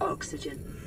oxygen.